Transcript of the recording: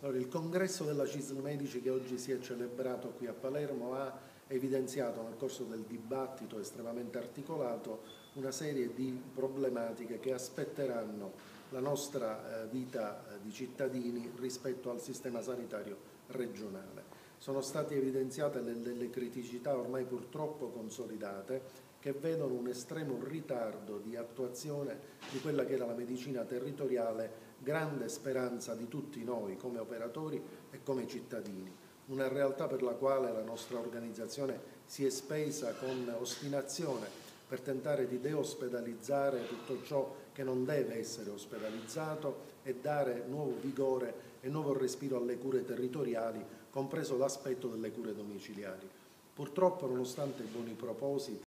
Allora, il congresso della CISL Medici che oggi si è celebrato qui a Palermo ha evidenziato nel corso del dibattito estremamente articolato una serie di problematiche che aspetteranno la nostra eh, vita eh, di cittadini rispetto al sistema sanitario regionale. Sono state evidenziate delle criticità ormai purtroppo consolidate che vedono un estremo ritardo di attuazione di quella che era la medicina territoriale, grande speranza di tutti noi come operatori e come cittadini. Una realtà per la quale la nostra organizzazione si è spesa con ostinazione per tentare di deospedalizzare tutto ciò che non deve essere ospedalizzato e dare nuovo vigore e nuovo respiro alle cure territoriali, compreso l'aspetto delle cure domiciliari. Purtroppo, nonostante i buoni propositi,